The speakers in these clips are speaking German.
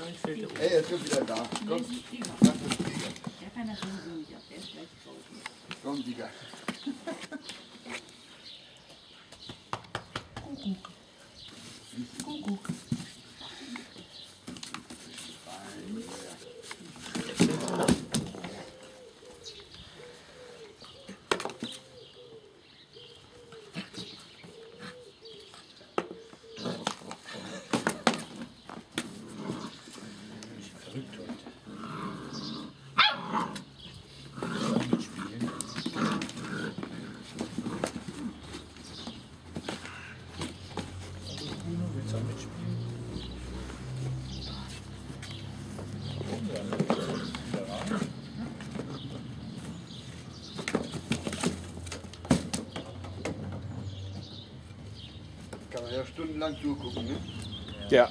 um. Ey, jetzt wir wieder da. Komm, ist lass uns Digga. Der kann das sowieso nicht ab, der ist gleich tot. Komm, Digga. Verrückt heute. Mitspielen. Bruno, willst du auch mitspielen? Rein. Kann man ja stundenlang zugucken, ne? Ja.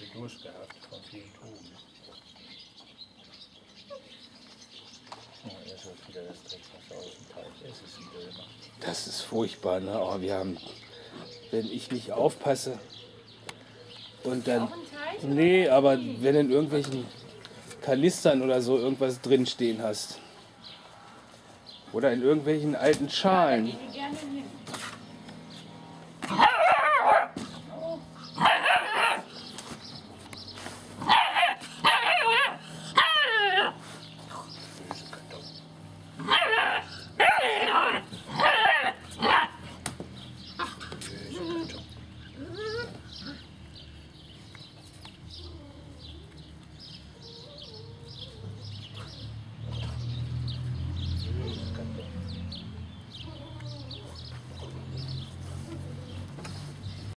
dem Teich. Es ist wieder immer. Das ist furchtbar, ne? Oh, wir haben, wenn ich nicht aufpasse und dann. Nee, aber wenn in irgendwelchen Kanistern oder so irgendwas drinstehen hast. Oder in irgendwelchen alten Schalen.